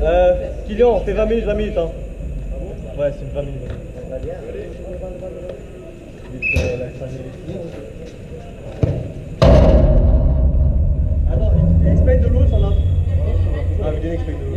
Euh, Kylian, c'est 20 minutes, 20 minutes. Hein. Ouais, c'est 20 minutes. Ah Attends, explain de l'autre, on ah, a. Ah, vous donnez de l'autre.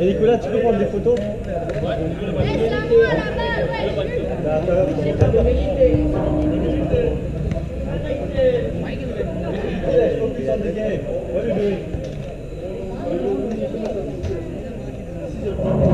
Et Nicolas, tu peux prendre des photos Laisse la moi la balle, ouais. On the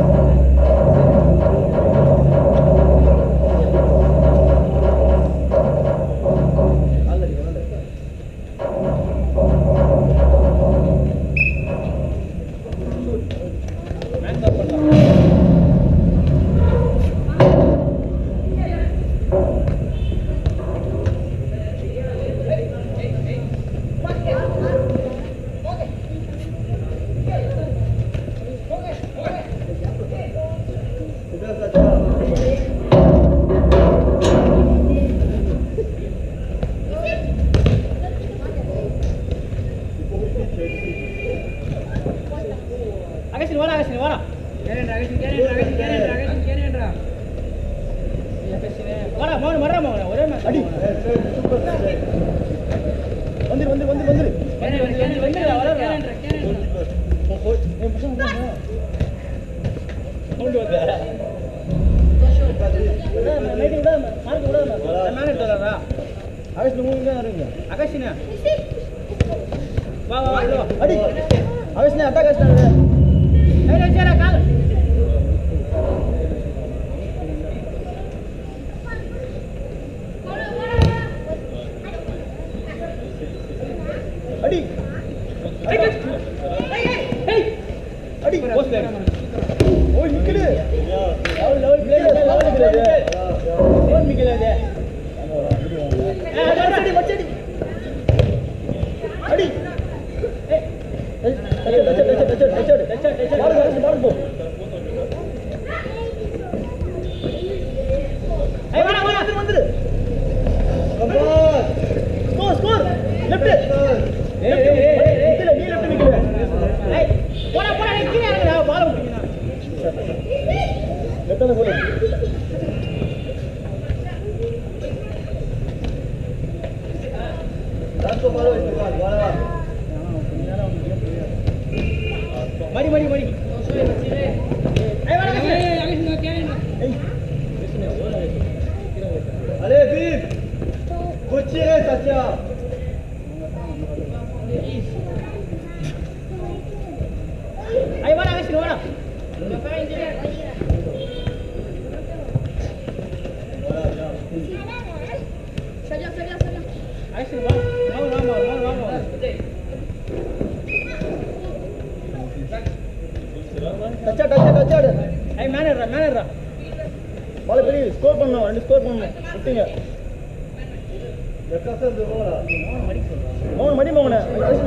மௌன மடி மௌன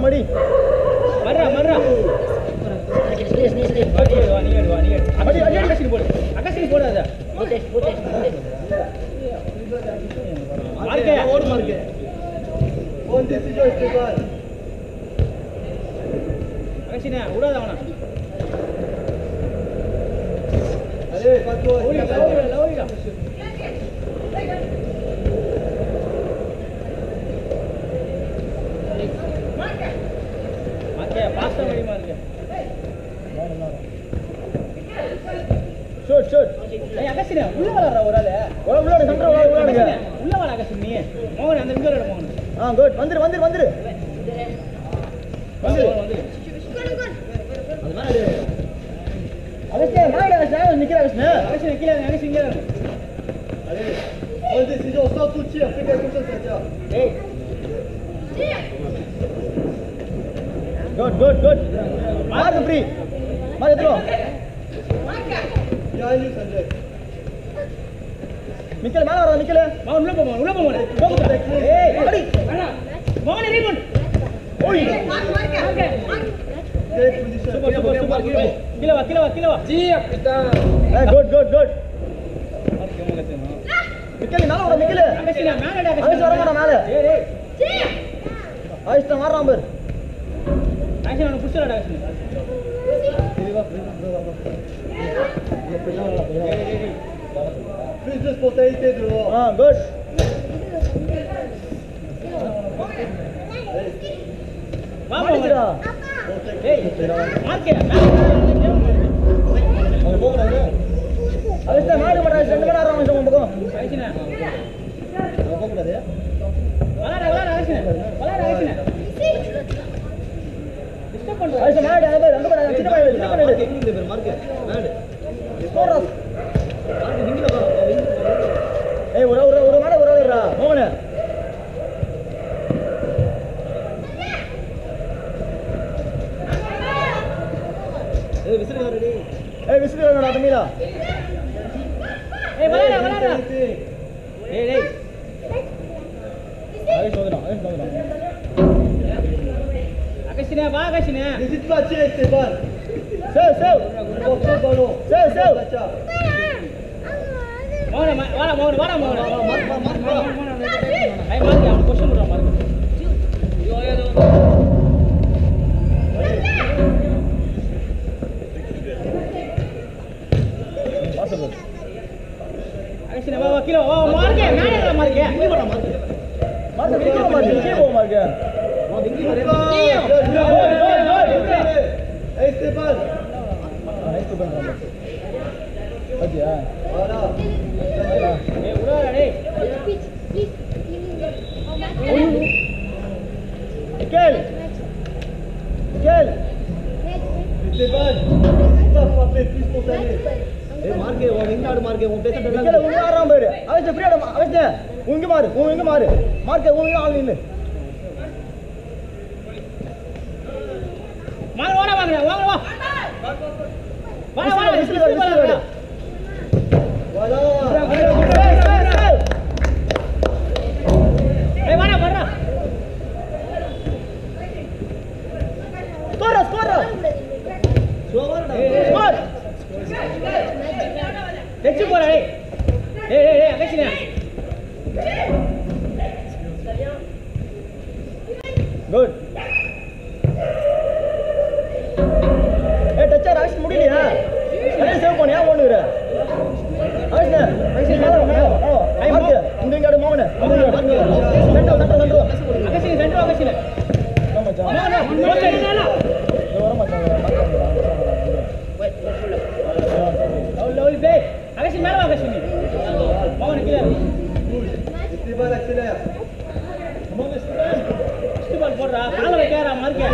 மடி. மர்றா மர்றா அகசிரி போடாத. ஓடு mark. அகசினா விடாத அவனா. அதே பத்து ஷூட் ஷூட் ஏய் அகசினே உள்ள வளர ஒரு ஆளு உள்ளோட சென்டர் உள்ள வள அகசினே மோகன் அந்த இங்க வர மோகன் ஆ குட் வந்துரு வந்துரு வந்துரு வந்து வந்து அவஸ்தே மாடு அவஸ்தே நிக்கிற அவஸ்தே அகசினே கீழ அகசினே கீழ ஏய் Good good good mark free mark எத்துறோம் Viens à lui, Sanjay. நிக்கல மேல வர நிக்கல மோகன் உள்ள போ மோகன் உள்ள போ மோகன் போ போ ஏய் அடி மோகன் ரீபவுண்ட் ஓய் Quelle position super super super கீழ வா கீழ வா கீழ வா கீழ வா ஜி ஏய் குட் குட் குட் நிக்கல மேல வர நிக்கல அகசினே மேலடா அவஸ்தே வர மாட்டா மேல ஏய் ஏய் அவஸ்தே மாறான் பாரு அகசினே அவனை புடிச்சடா அகசினே Plus de spontanéité அவஸ்தே மாடு ரெண்டு மணி நேரம் பக்கம். ஏய் விசிறி வளாட ஏய் டேய் அவஸ்தே வந்துடும் அவஸ்தே வந்துடும் કશીને બા કશીને રિઝિટ પાછે છે બાર સેવ સેવ બોક્સર બોલો સેવ સેવ મોન મોન મોન મોન મોન મોન મોન હે માર ગયા ક્વેશ્ચન કરો માર યો યો દો કશીને બા કિલો ઓ માર ગયા ના માર ગયા માર ગયા માર ગયા માર ગયા போடா மார்க் மார்க் நிக்க மார்க் நிக்க போ மார்க் Hey Stéphane. நைஸ் பண்றாங்க பாத்தியா Voilà. ஏய் உடாடா டேய் nickel nickel Stéphane. Pas frapper, plus spontané. ஏய் மார்க்கே உன் எங்க ஆடு மார்க்கே உன் பேச நிக்கல உங்க ஆறாம் பாரு அவஸ்தே ஃப்ரீடா அவஸ்தே உங்க மாறு உங்க மாறு மார்க் உங்க ஆள் நில்லு மார்க் வாடா வாங்க வாங்க வா வாடா வாடா பே அகசினே மேல வா அகசினே மோகன் கீழ Stéphane accélère. ஃபர்ஸ்ட் பால் போடுறா கால வைக்காரா மார்க்கே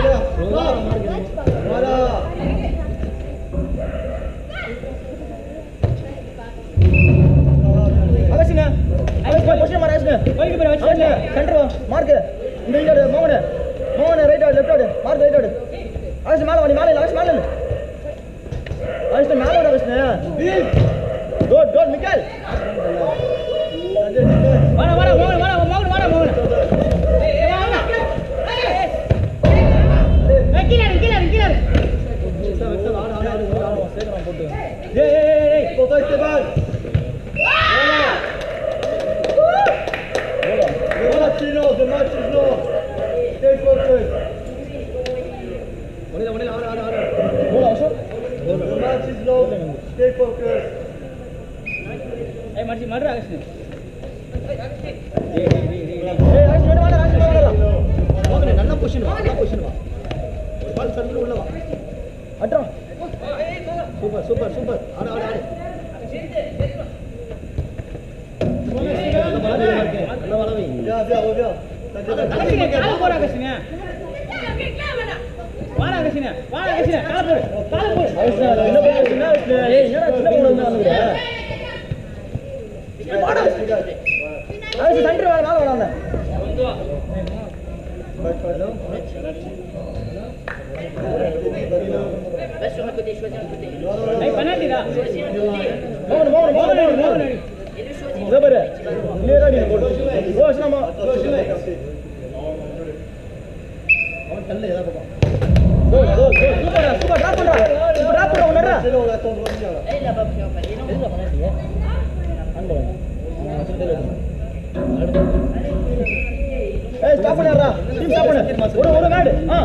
டீம் ஸ்டாப் பண்ணு ஒரு ஒரு word ah.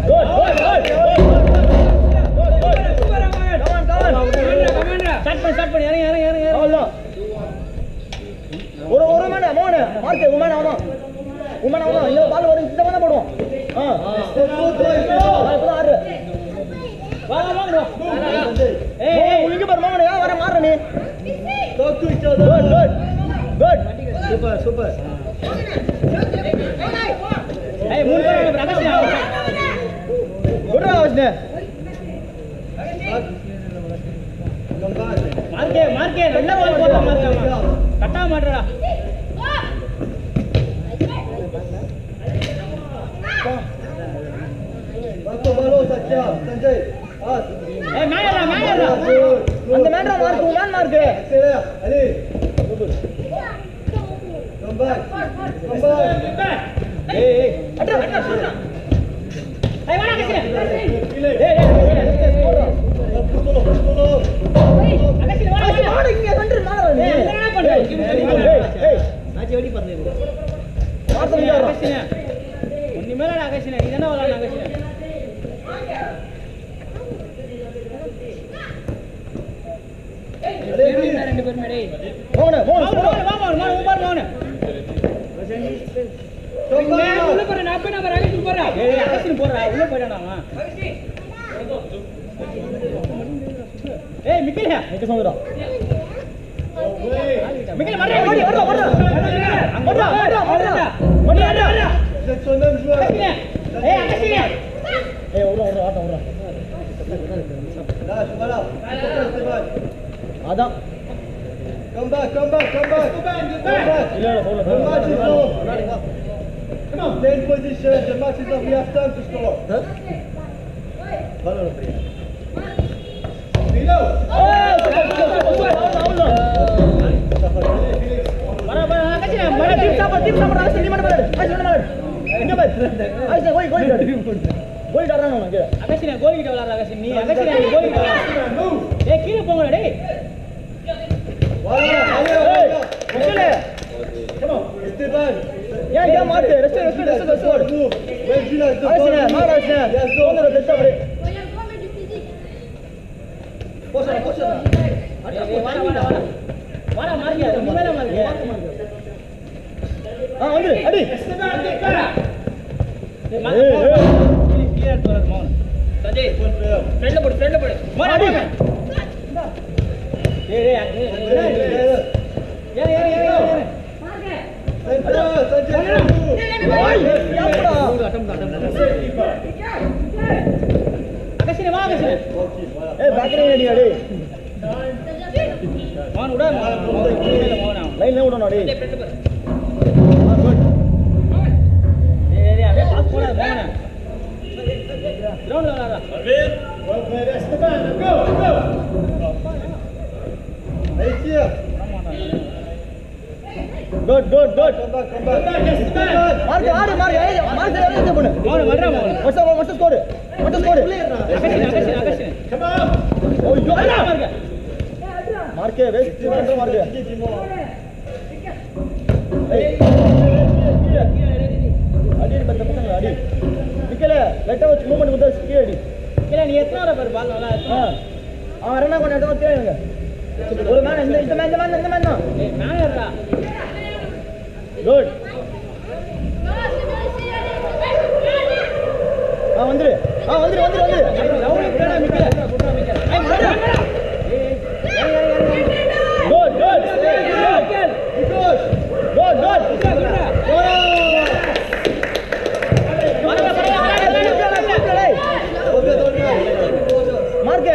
Good come on come on start பண்ணு ஸ்டார்ட் பண்ணு. இறங்க இறங்க இறங்க இறங்க. அவ்வளவுதான். ஒரு ஒரு மேன மோன மார்க் உமன் அவதான் உமன் அவதான் இந்த பால் வரும் இந்த போடுவோம். சூப்பர் சூப்பர் மார்க்கே மார்க்கே நல்ல பால் போட்டா மார்க்கே கட்டா மாட்டடா ஏய் மேலடா மேலடா அந்த மேன்டா மார்க் உமன் மார்க் ஏய் ஏய் அட்ரா அட்ரா அட்ரா ஏய் வாடா ஏய் ஏய் வாடா இங்க நீ ஏய் என்ன பண்ற ஏய் ஏய் மேட்ச் வெடி பண்ணு ஒண்ணு இதென்ன ரெண்டு பேருமே டேய் மோகன் மோகன் வா சூப்பர் வா வா வா வா வா உள்ள போற நான் போய் நம்ம அகஸ்டின் போறா ஏய் அகஸ்டின் போறா உள்ள போயிடானா அவன் ஏய் மிக்கேல் நிக்க சொல்லுடா மிக்கேல் மறடா ஓடி ஓடி ஓடி அங்க வா வா வா ஓடி ஆடா ஆடா அகஸ்டின் ஏய் அகஸ்டின் ஏய் ஓடு ஓடு ஆட்டம் ஓடு அதான் Come back, come back, come back. Go back. Come back. The match is off. Come on. Same position, the match is off. We have time to score. Huh? Below. మన team support team support ఆగస్ట్ నిమన బదర్ ఆగస్ట్ నిమన బదర్ ఇంగ బదర్ ఆగస్ట్ గోల్ గోల్ గోల్ డర్రా నా ఆగస్ట్ గోల్ சஞ்சய் ஃப்ரெண்ட்ல போடு ஃப்ரெண்ட்ல போடு மோன Well played, Esteban. Go, go. Good good good. Mark ஆடு மார்க் ஏய் மார்க் ஏய் பண்ணு மௌன வர்றா மௌன what's what's score what's score Augustine Augustine Come on. ஓய் வர்றா மார்க்க மார்க் வேஸ்ட் பண்ற மார்க் ஏய் அடி பத்த பசங்க அடி நிக்கல லெட்டா வச்சு மூவ்மெண்ட் கொடுத்தா ஸ்கீ அடி இல்ல நீ எத்தனை வர பாரு பால் நல்லா அவன் என்ன கொஞ்சம் இடத்துல தேடுங்க ஒரு மேன் இந்த இந்த மேன் இந்த மேன் இந்த மேன் தான். குட் ஆ வந்துரு. ஆ வந்துரு வந்துரு வந்துரு. லவ்லி பிளேடா மிக்கல ஏய் மாடா. Good good good good good good mark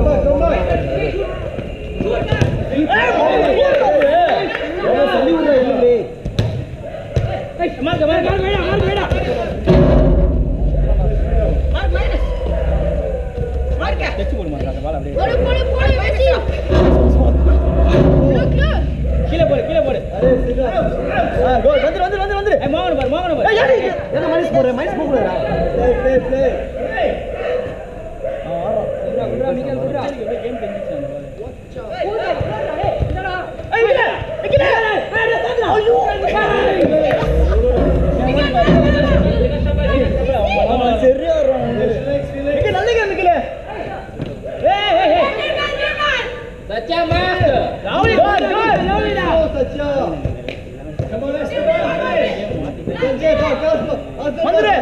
வந்துரு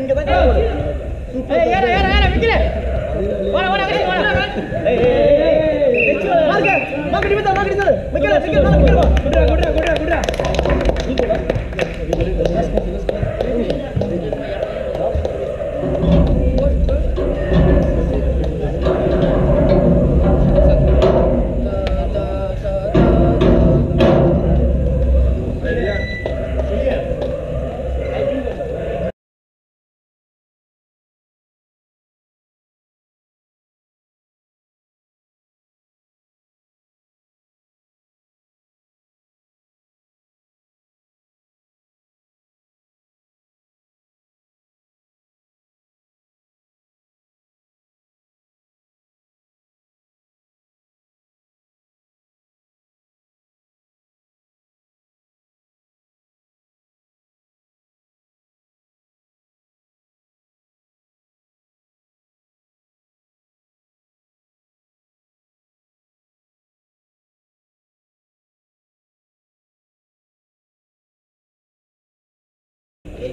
இங்க தான் கோல் ஏய் ஏற ஏற ஏற மிக்கல வர வர அகசி வர ஏய் ஏய் மார்க்க மார்க்க டிமிதா மார்க்க டிமிதா மிக்கல மிக்கல மிக்கல குட்ரா குட்ரா குட்ரா குட்ரா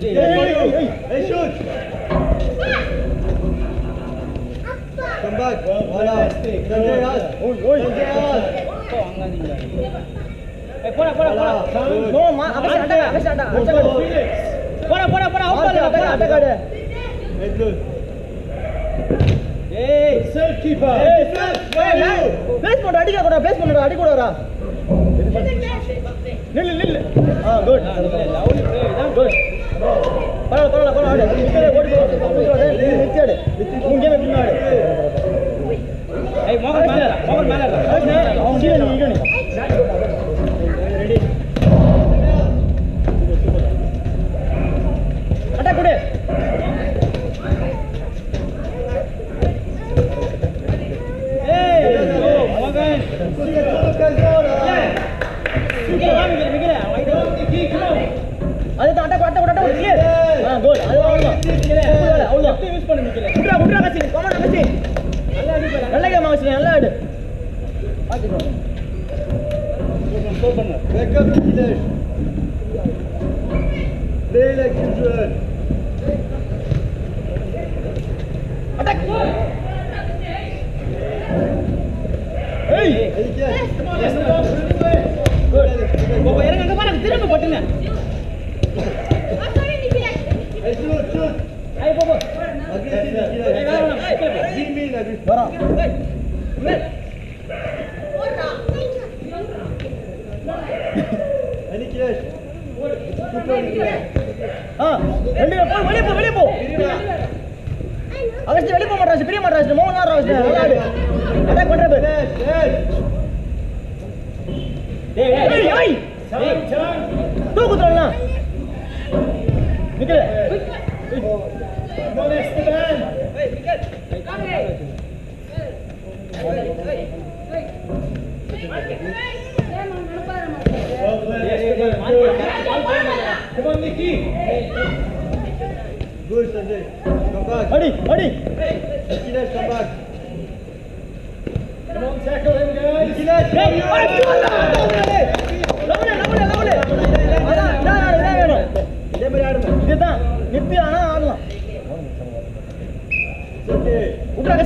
Hey, shoot! back. Fantastic. Sanjay Raj. Sanjay Raj. ए पड़ा पड़ा पड़ा नो माँ अब से हटा अब से हटा अच्छा कर पड़ा पड़ा पड़ा आउट कर हटा हटा कर ए सर कीपर ए सर बेस मोड अडी कोड़ा बेस मोड अडी कोड़ा रा ನಿಲ್ಲ ನಿಲ್ಲ ಹಾ ಗುಡ್ ಗುಡ್ ಪರವಾಗಿಲ್ಲ ಪರವಾಗಿಲ್ಲ ಪರವಾಗಿಲ್ಲ ಓಡಿ ಓಡಿ ನಿಂತಾಡೆ ನಿಂಗೆ ಬಿನ್ನಾಡೆ ஏய் மோகன் மேல ஏறு, மோகன் மேல ஏறு. அவன் Lecker Fleisch.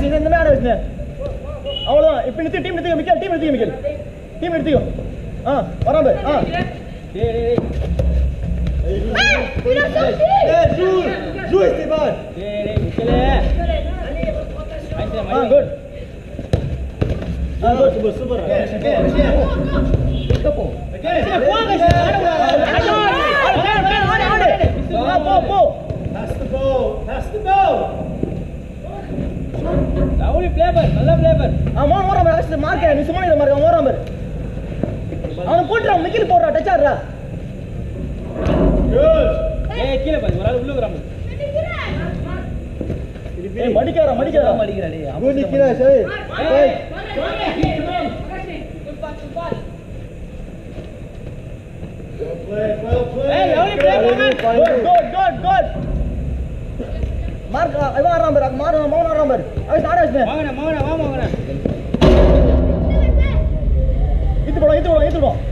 கசி இந்த மாதிரி வச்சுங்க அவ்வளோதான் இப்போ நிறுத்தி டீம் நிறுத்திக்க மிக்கல் டீம் நிறுத்திக்க மிக்கல் டீம் நிறுத்திக்கோ ஆ வரான் பாரு ஆ. போங்க போ போ Pass the ball. Pass the ball. Lovely பிளேபர் நல்ல பிளேபர் ஆ மோன் ஓரம் பாரு மார்க்க நீ சும்மா இரு மார்க்க அவன் ஓரம் பாரு அவனை போட்டுறா மிக்கில் போடுறா டச் ஆடுறா Good. ஏய் கீழே பாரு ஒரு ஆள் உள்ள வராம ஏய் மடிக்காரா மடிக்காரா Good, Nikilesh. Hey. Hey. Well played, well played. Hey, lovely play, Fine, Mohammed. fine. Good good Mark இவன் ஆடுறான் பாரு மார் மௌன் ஆடுறான் பாரு. அவன் ஆட வச்சுனே வாங்கண்ணா வாங்கண்ணா வா வாங்கண்ணா. இது போடும் இது போடும் இது போடும்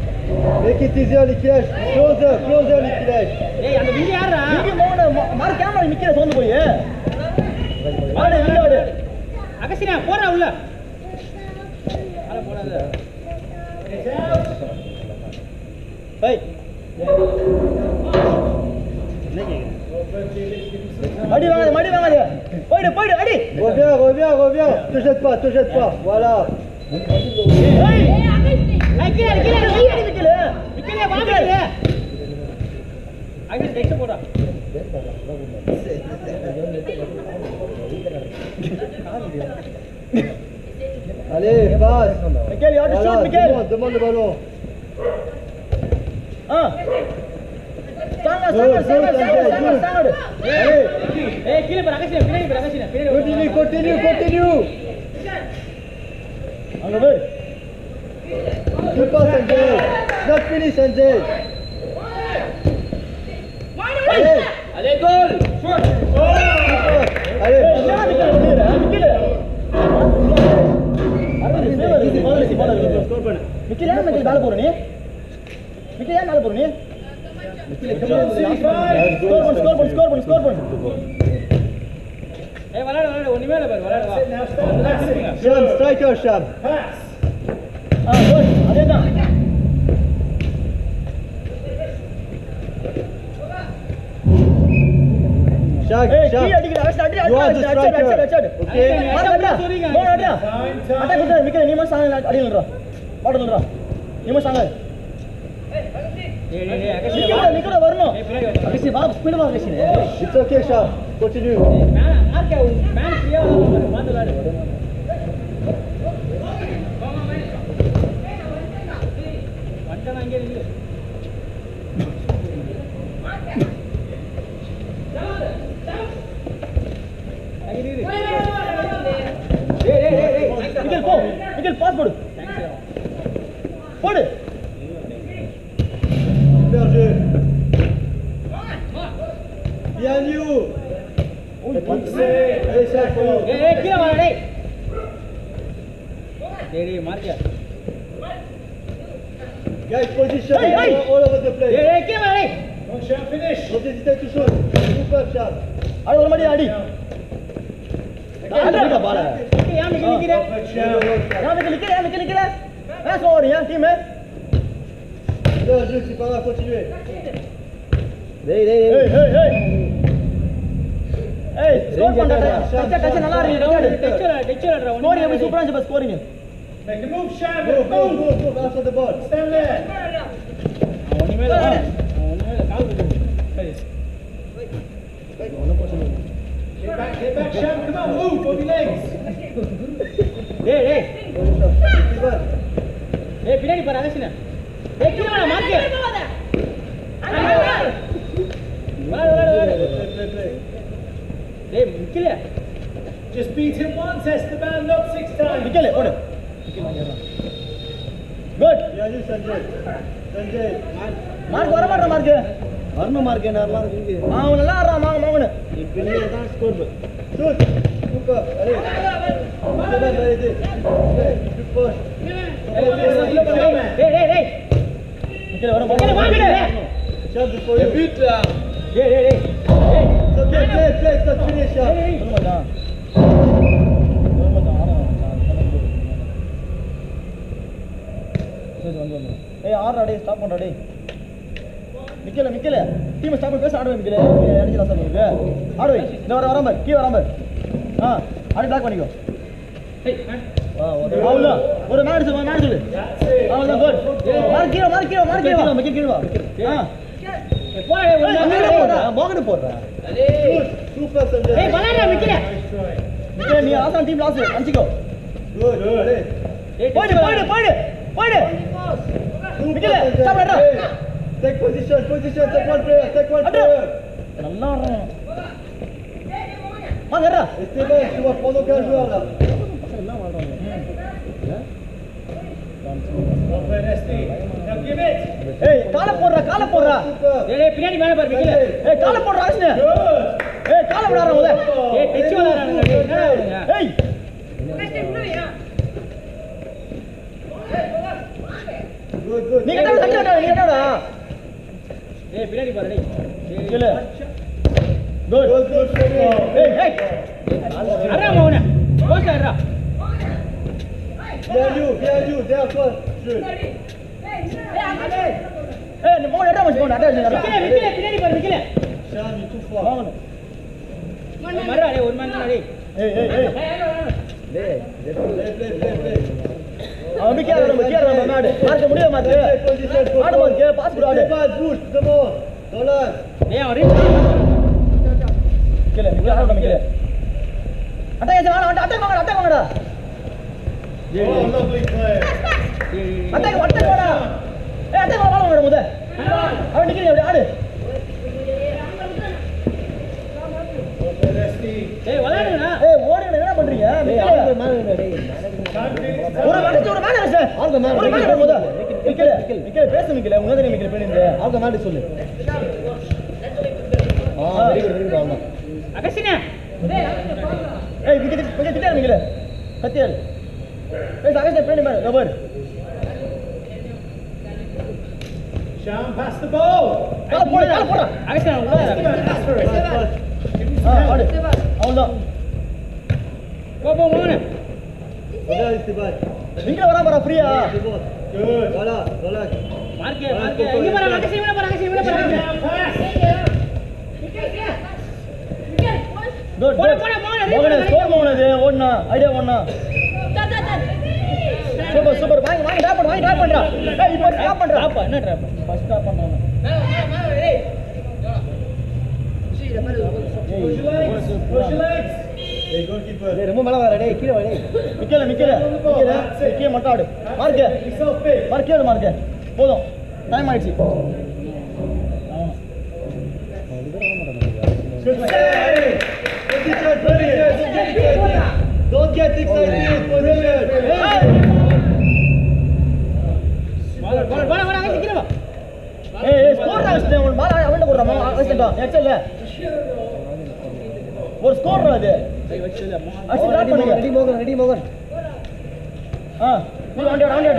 Make it easier, Nikilesh. Closer, closer, Nikilesh. ஏய் அந்த விங்கி யாரா இங்க மௌன மார்க் கேமரா நிக்கிற சோந்து போய் ஆடு இல்ல ஆடு. அகசினா போறா உள்ள. அட போடாத. ஏய். Allez, allez, Maradé Poil, poil, allez Reviens, reviens, reviens Te jette pas, te jette pas Voilà Allez, passe Miguel, il y a du Demande le ballon 1 Continue, continue, continue. On over. Super Sanjay. Not finish Sanjay. Allez. Short. Sham, striker Sham. Pass. Ah, good. Adeta. Shag, Shag. Hey, Adita, Adita, Adita, Adita, Adita, Adita, Adita. Okay. Adita, Adita, Adita, Adita. Adita, Adita, Mikkel, Nima Sangal, Adil Nra. Adil Nra. Nima Sangal. Hey, hey. டேய் அகசினா நிக்கல நிக்கல வரணும் ஏய் பின்னாடி வா அகசி வா speed வா அகசி It's okay, Sham. Continue. மேல மார்க்க மேல ஃப்ரீயா மார்க் வர மாட்டற மார்க் வரணும் மார்க் என்ன வரலாம் இருக்கு அவன் நல்லா ஆடுறான் மாங்க மாங்கனு இப்போ நீ தான் score Shoot. Super. Allez. Esteban, allez-y. Play. Plus proche. டேய் டேய் டேய் நிக்கல வர நிக்கல வாங்கடா Sham, this for you. டேய் டேய் டேய் டேய் It's okay, play, play. It's not finished, Sham. சொல்ல மாட்டான் சொல்ல மாட்டான் ஆறான் சரி வந்து வந்து ஏய் ஆடுறா டேய் ஸ்டாப் பண்றா டேய் நிக்கல நிக்கல. டீம் ஸ்டாப் பேச ஆடுவேன் நிக்கல. அடிச்சு லாஸ் ஆகுது ஆடு வை. இந்த வர வராம கீ வராம ஆ ஆடி பிளாக் பண்ணிக்கோ. ஒரு மேட்ச் சொல்லு மேட்ச் சொல்லு. அவ்வளவுதான் கோல் மார்க் கீழ மார்க் கீழ மார்க் கீழ மார்க் கீழ வா ஆ. போடா டேய் ஒரு அங்க நாள் போடுறா மோகன போடுறா. Good. Super, Sanjay. டேய் பலாடா நிக்கல நிக்கல நீ ஆசான் team loss Mikele, Sanjay. Take position, position. Take one player, take one player. நல்லா ஆடுறான் வாங்க ஏறா Esteban, tu vas prendre aucun joueur là. ஏய் கால போடுறா கால போடுறா டேய் பின்னாடி மேல பாரு நிக்கல ஏய் கால போடுறா ஆஸ்னே ஏய் கால போடுறா முத ஏய் டெச் இவனுங்க ஏய் Good, good. நீ கட்டா கட்டா إيه بلالي ولا ليه؟ كده. جول. جول جول إيه إيه. الرام هنا. بص الرام يا جو يا جو ده كور شوت إيه نبغون الرام مش بون عدل الرام كده كده بلالي ولا كده شامي كفوا مرة عليه والمان عليه. إيه إيه إيه. ليه ليه ليه ليه؟ டேய் டேய் ஏய் ஏய் ஏய் நிக்கிற நம்ம நம்ம மார்க்க முடிய மாத்து ஆடு மார்க்க பாஸ் கொடு ஆடு demande. Dans l'axe. டேய் அவன் ரீச் நிக்கல நிக்கல ஆடு நிக்கல அட்டா ஏச்சு வாங்க அட்டா வாங்கடா. அட்டா வாங்கடா play. அட்டா அட்டா வாடா ஏய் அட்டா வாடா முத அவன் நிக்கிறீங்க அப்படி ஆடு. டேய் விளையாடுங்கடா ஏய் ஓடுங்க என்ன பண்றீங்க? ஒரு மேட்ச் ஒரு மேட்ச் சார் ஒரு மேட்ச் முத நிக்கல நிக்கல பேச நிக்கல உங்க தெரியும் நிக்கல பேருந்து அவங்க மேட்ச் சொல்லு. ஆ வெரி குட் வெரி குட் ஆமா. அகசினா ஏய் விக்கெட் கொஞ்சம் கிட்ட நிக்கல. கத்தியால். ஏய் சாகஸ் பேணி மேல cover Charme, pass the ball. கால போடு அகசினா உள்ள. Esteban, pass for it. Pass, pass. ஆ ஆடு. அவ்வளவுதான். போ போ மோன. Regarde, Esteban. நீங்க வரா பாரா ஃப்ரீயா. Voilà, dans l'axe. மார்க்கே மார்க்கே இங்க பாரு அகசி இவன பாரு அகசி இவன பாரு குட் போடு, போடு, மோகன ஸ்கோர் மோகனது ஓடுனா ஐடியா ஓடுனா சூப்பர் சூப்பர் வாங்கி வாங்கி ட்ராப் பண்ணு வாங்கி ட்ராப் பண்றா ஏய் இப்போ ட்ராப் பண்றா ட்ராப் என்ன drop first drop your legs. Push your legs. Hey, goalkeeper. டேய் ரொம்ப மேல வர டேய் கீழ வா டேய். நிக்கல நிக்கல. நிக்கல நிக்கல. மட்டும் ஆடு. Mark He's so fit. Mark ஆடு மார்க் போதும். டைம் ஆயிடுச்சு. Don't get excited. Position. போடு போடு போடு போடு அகசி கீழ வா. ஏய் ஏய் ஸ்கோர் ஆச்சு உன் அவன்ட எக்ஸல்ல ஒரு ஸ்கோர் அது. ரெடி மோகன் ரெடி மோகன் ஆ வாண்டி வாண்டி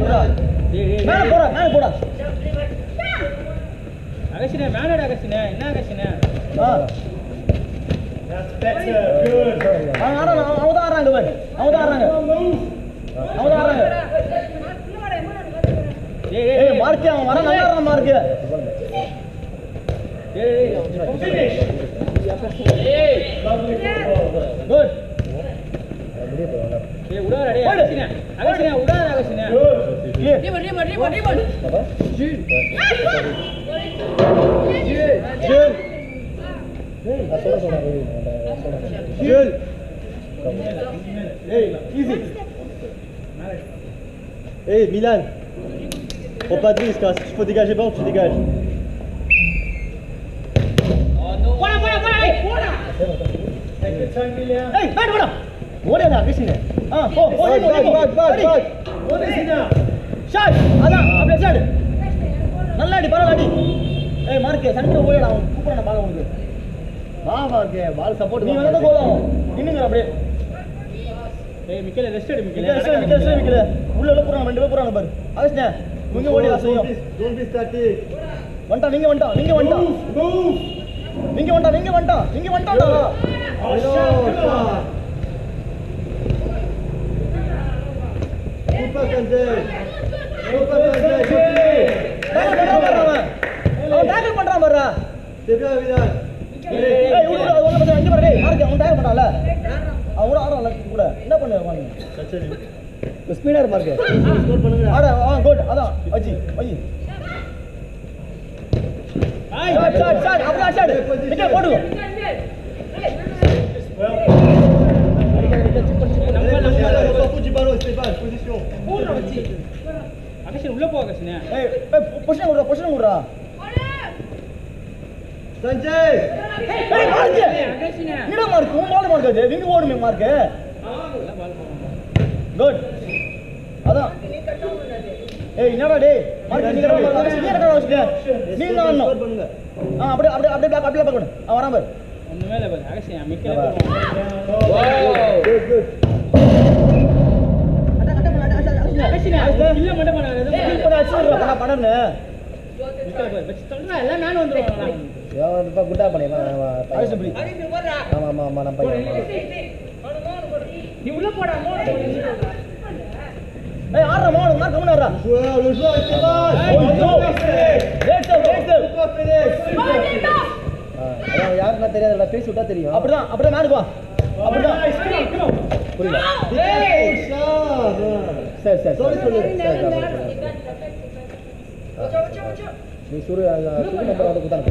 போடா. மேல போடா மேல போடா. அகசினே மேலோட அகசினே என்ன அகசினே? ஆ. அவன் ஆடுறான், அவன் அவன் தான் ஆடுறாங்க பாரு. அவன் தான் ஆடுறாங்க. அவன் தான் ஆடுறாங்க. ஏய் ஏய் மார்க்கு அவன் வர நல்லா ஆடுறான் mark. Finish. Good. Dribble, dribble, dribble, dribble. Jules. Jules. Jules. Jules. Hey, easy. Hey, Milan. Prends pas de risque, hein. si tu faut dégager bas, tu dégages. போடா போடா போடா ஏய் போடா. ஏய் பேட் போடா. ஓடியாடா கிறிஸ்டினே ஆ போ போ back, back, back, back. Shot அதான் அப்படியே ஷாட். நல்லா அடி பரவாயில்ல அடி. ஏய் மார்க்கு சென்டர் ஓடிடா அவன் கூப்பிடுறான் பாக்க உனக்கு வா வாங்க பால் சப்போர்ட் நீ வந்து போதும். நின்னுங்க அப்படியே. ஏய் மிக்கேல ரெஸ்ட் எடு மிக்கேல. நிக்கல நிக்கல நிக்கல உள்ள உள்ள போறாங்க ரெண்டு பேர் பாரு. அவஸ்னே நீங்க ஓடி செய்யும் Don't be static. வந்துட்டான் நீங்க வந்துட்டான் நீங்க வந்துட்டான். Pas Sanjay, continue. டேக்கிள் பண்றான் பாரு அவன் டேக்கிள் பண்றான் பாரு C'est bien Milan. ஏய் இவரு அது ஒண்ணு பிரச்சனை இங்க பாரு டேய் மார்க்கு அவன் டேக்கிள் பண்றான்ல அவன் கூட ஆடுறான்ல கூட என்ன ஸ்பீடா மார்க்கு ஸ்கோர் பண்ணுங்க ஆட ஆ குட் அதான் வச்சி வச்சி ஆய் ஷாட் ஷாட் ஷாட் அப்படியே ஷாட் நிக்க போடு நம்ம நம்ம On s'en fout du ballon, Stéphane, position. போடுற வச்சி அகசினே உள்ள போ அகசினே ஏய் ஏய் பொசிஷன் விடுறா பொசிஷன் விடுறா. அகசினே என்னடா மார்க் உன் பால் மார்க் அது விங்க ஓடுமே மார்க் குட் அதான். ஏய் என்னடா டேய்? நீ ஆடணும் பண்ணுங்க ஆ அப்படியே அப்படியே அப்படியே அப்படியே பேக் பண்ணு ஆ வரான் பாரு ஒண்ணுமே இல்ல பாரு அகசினே மிக்கேல. Good, good. அட அட அட இல்ல பண்ண பண்ண. மிக்கேல பாரு வச்சு சொல்றா எல்லாம் மேல வந்துருவாங்க குட்டா பண்ணியா ஆமா ஆமா ஆமா நம்ம நீ உள்ள போடா மோட. ஏய் ஆடுறா mode mark joueur, le joueur Esteban ஓ லேட் Pourquoi Félix யாருன்னா தெரியாதுல்ல பேசி விட்டா தெரியும் அப்படிதான். அப்படியே மேலுக்கு வா அப்படிதான் புரியல சரி சரி சொல்லி சொல்லு நீ சுரு சுரு நம்பர் வந்து குத்தாங்க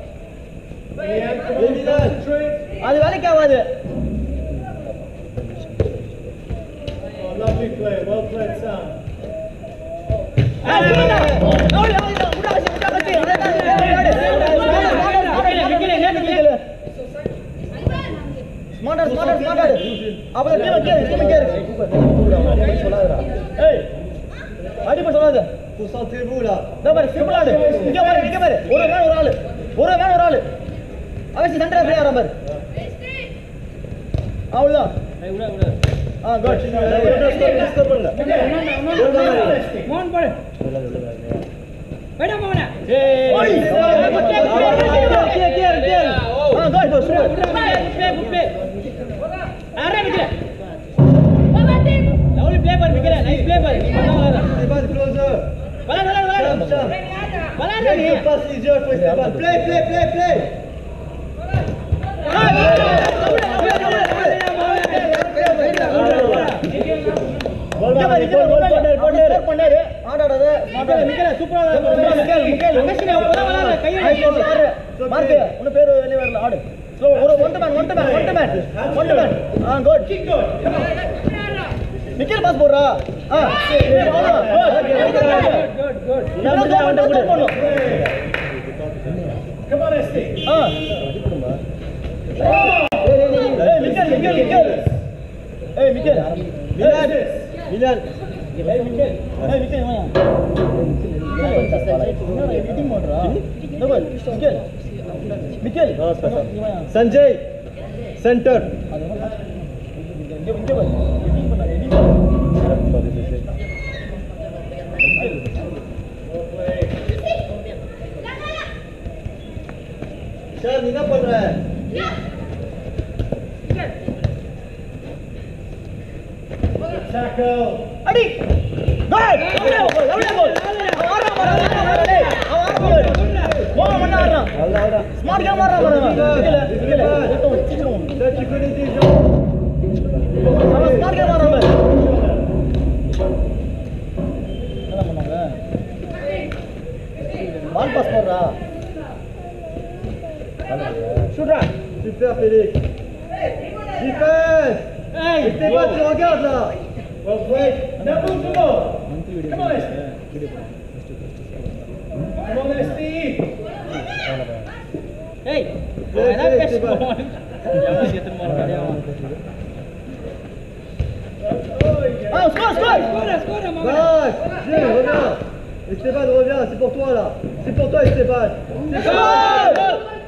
அது வேலைக்கு ஆகாது Lovely play, well played Sam smarter smarter smarter அப்ப டீம் கேர் டீம் கேர் ஏய் அடிப்ப சொல்லாத là இந்த பாரு சிம்பிள் ஆடு இங்க பாரு இங்க பாரு ஒரு மேன் ஒரு ஆளு ஒரு மேன் ஒரு ஆளு அவசி சென்டர் ஃப்ரீ ஆறாம பாரு அவ்வளவுதான் ஏய் உள்ள உள்ள ஆ குட் Score பண்ணுங்க மோன் போடு வேடா மோன ஓய் கேர் கேர் கேர் ஆ good super play play array மிக்கல lovely play பாரு மிக்கல நைஸ் ப்ளே பாரு நீ பண்ணா வராத Stéphane closer வலா வலா வலா Sam Sam வலா நீ Deux passes easier for Stéphane Play play play play இங்க பாரு இங்க பாரு பண்ணாரு பண்ணாரு ஆடாடாத மிக்கல மிக்கல சூப்பரா மிக்கேல் மிக்கேல் அகசினே அப்பதான் வராத கையை மார்க் உன் பேரு வெளிய வரல ஆடு ஸ்லோ ஒரு one man one man one man one man ஆ. குட் மிக்கேல் பாஸ் போடுறா ஆ சரி வாங்க ஓகே ஓகே குட் குட் நான் முடிஞ்சா அவன்ட கொடு संजय सेंटर निना बन रहा है? மிக்கல் மிக்கல் மிக்கல் ஏய் மிக்கல் ஏய் மிக்கல் வாயா மீட்டிங் பண்றா double Michael Michael Sanjay centre இங்க இங்க பாரு மீட்டிங் பண்ணா மீட்டிங் சார் நீ என்ன பண்ற அடி கோல் எவ்வளவு கோல் எவ்வளவு கோல் ஆறாம் ஆறாம் டேய் ஆறாம் கோல் கோல் மண்ண ஆறாம் அவ்வளவுதான் ஸ்மார்ட் கேம் ஆறாம் ஆறாம் நிக்கல நிக்கல சீக்கிரம் அவன் ஸ்மார்ட் கேம் ஆறாம் என்ன பண்ணாங்க பால் பாஸ் போடுறா ஷூட்ரா Super Félix. Defense. Hey, c'est moi qui regarde là. Well played. Now move the ball. Come on, Esti. Come on, Esti. Hey, well that best one. Jag vill se till morgonen. Ah, score, score! Score, score, maman! Nice! Jim, reviens! Esteban, reviens, c'est pour toi là! C'est pour toi, Esteban! Esteban!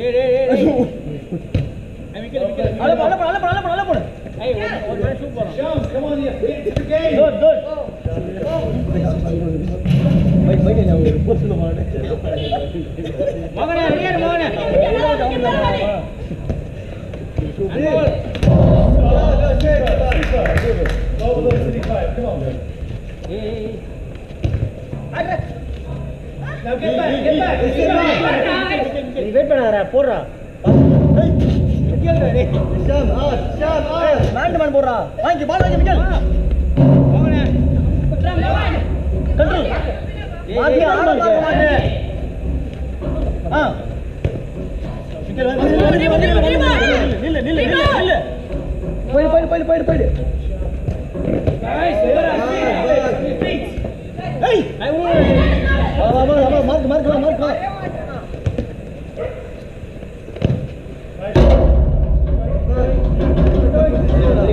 டேய் டேய் டேய் டேய் ஐ மிக்கல் மிக்கல் அல போடு அல போடு அல போடு அல போடு ஏய் ஒரு ஒரு ஷூட் போறோம் நீ வெயிட் பண்ணாதடா போடுறா ah, ah. மேன் போடுறா வாங்கி பால் வாங்கி மிக்கல் கண்ட்ரோல் பாக்கி ஆட பார்க்க மாட்டேன் ஆ மிக்கல் நில்லு நில்லு நில்லு நில்லு போயிடு போயிடு போயிடு போயிடு போயிடு ஏய் வா வா வா வா மார்க் மார்க் வா மார்க்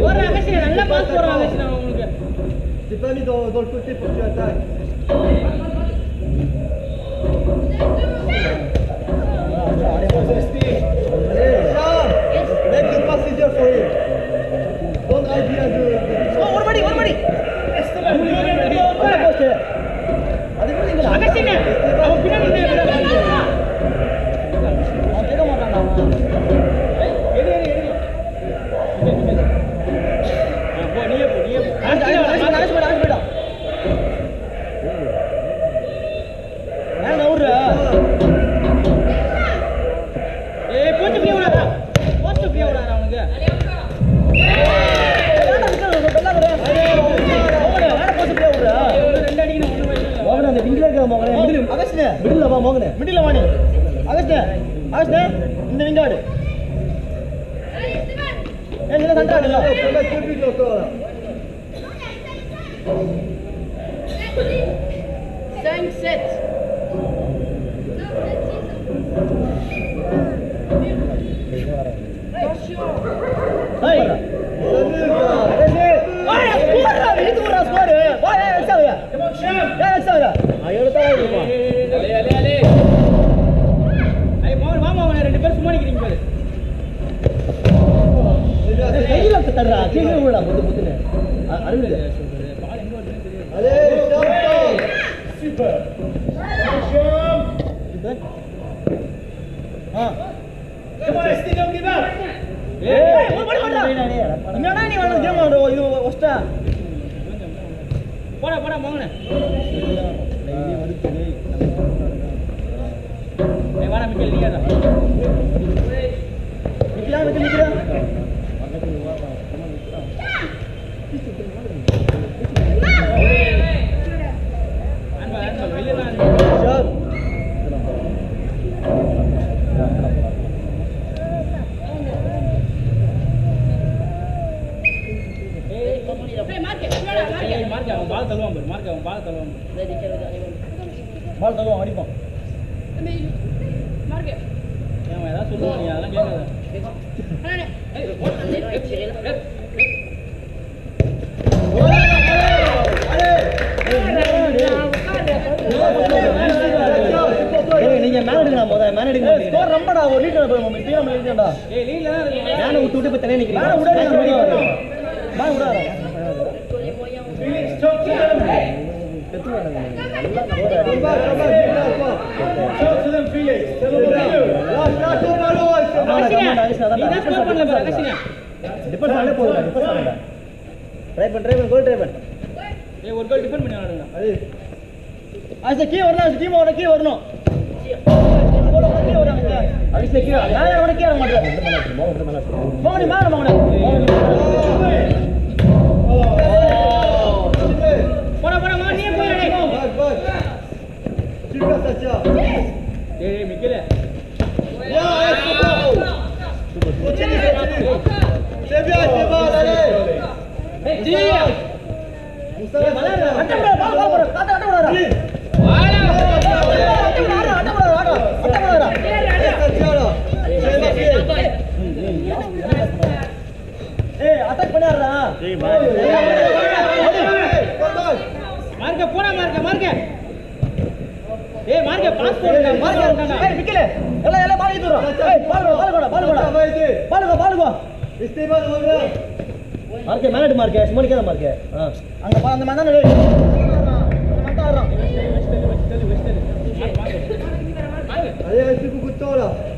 வா நல்ல பாஸ் போடுறாங்க உங்களுக்கு C'est pas mis dans, dans le côté pour que tu attaques. Allez, Cham. Make the pass easier for him. Don't idea de... de- ஒரு மணி ஒரு மணி அந்த Faut mettre deux buts encore là. 5, 7. Salut gars. ரெண்டு அறிவில Allez, Cham, Cham. ஆ. ஏய் ஒரு படி பண்றா என்னடா நீ வந்து கேம் ஆடுற இது ஒஸ்டா போடா போடா வாடா மிக்கல் நீ பால் தருவோம் அடிப்போம் ஏன் ஏதாவது சொல்லுவோம் நீ அதெல்லாம் கேட்காத ஸ்கோர் ரொம்படா ஒரு லீட்டர் போய் மம்மி எழுதிடா ஏய் லீல தான் இருக்கு மேல விட்டு விட்டு போய் தனியா நிக்கிறீங்க மேல விடாத மேல விடாத செத்து வேணுங்க நல்லா பண்ணல பாரு டிஃபென்ஸ் பண்ணல ட்ரை பண்ணு ட்ரை பண்ணு கோல் ட்ரை ஏய் ஒரு கோல் டிஃபெண்ட் பண்ணி ஆடுங்க அது கீ வரணும் டீம் வர கீ வரணும் கீ அடிச்சு கீழ மேல வர கீ வர மாட்டேன் ஏய் ஏய் மிக்கல ஏய் ஜியா அட்ட விடாத பால் பால் போற காத்த அட்ட விடாத வாடா அட்ட விடாத அட்ட விடாத அட்ட விடாத ஏய் அட்டாக் பண்ணியாரா மார்க்க போடா மார்க்க மார்க்க ஏய் மார்க்க பாஸ் போடுங்க மார்க்க இருக்காங்க ஏய் விக்கல எல்லாம் எல்லாம் பால் ஏத்துறோம் ஏய் பால் பால் பால் பால் பால் பால் பால் மார்க்கே மேல எடு மார்க்கே சும்மா நிக்காத மார்க்கே அங்க பா அந்த மாதிரி தான் அந்த மாதிரி தான் ஆடுறான் டேய்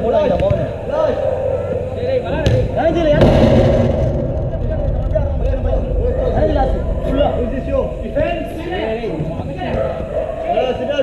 போட்டுடா லாஸ்ட் ஏய் பண்ணல மணிக்கல மக்கேலா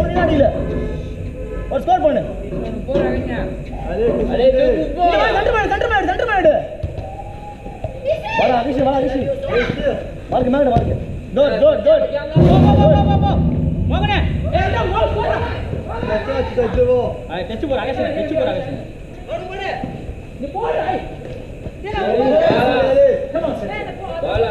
ஒரு அடியில ஒரு ஸ்கோர் பண்ணு அலே தூக்கு போ சென்டர் மேடு சென்டர் மேடு சென்டர் மேடு வாடா அபிஷேக் வாடா அபிஷேக் மார்க் மேடு மார்க் டோர் டோர் டோர் போ போ போ போ போ மோகன ஏய் இந்த மோல் போடா ஐ டச் போற அகசன டச் போற அகசன நீ போடா ஐ வாலா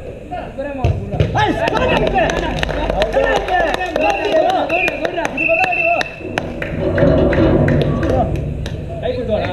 ಕೈ ಕೊಡ್ಬೋಣ